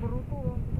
Bruto, vamos